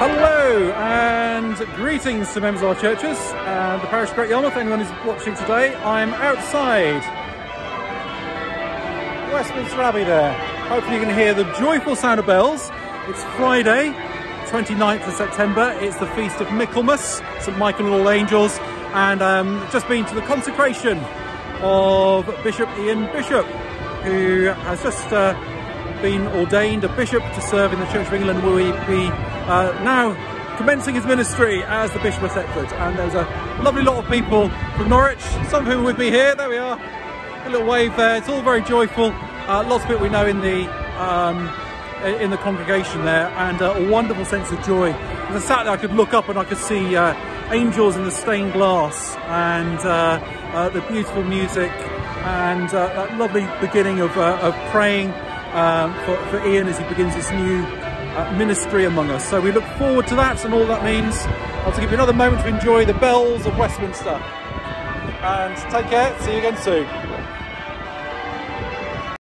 Hello and greetings to members of our churches and the parish of Great Yarmouth. Anyone who's watching today, I'm outside Westminster Abbey there. Hopefully you can hear the joyful sound of bells. It's Friday, 29th of September. It's the feast of Michaelmas, St Michael and all angels, and um, just been to the consecration of Bishop Ian Bishop, who has just uh, been ordained a bishop to serve in the Church of England. Will be uh, now commencing his ministry as the Bishop of Thetford. And there's a lovely lot of people from Norwich, some whom with me here. There we are. A little wave there. It's all very joyful. Uh, lots of people we know in the um, in the congregation there, and uh, a wonderful sense of joy. As I sat there, I could look up and I could see uh, angels in the stained glass, and uh, uh, the beautiful music, and uh, that lovely beginning of, of praying um, for, for Ian as he begins his new uh, ministry among us. So we look forward to that and all that means. I'll give you another moment to enjoy the bells of Westminster. And take care, see you again soon.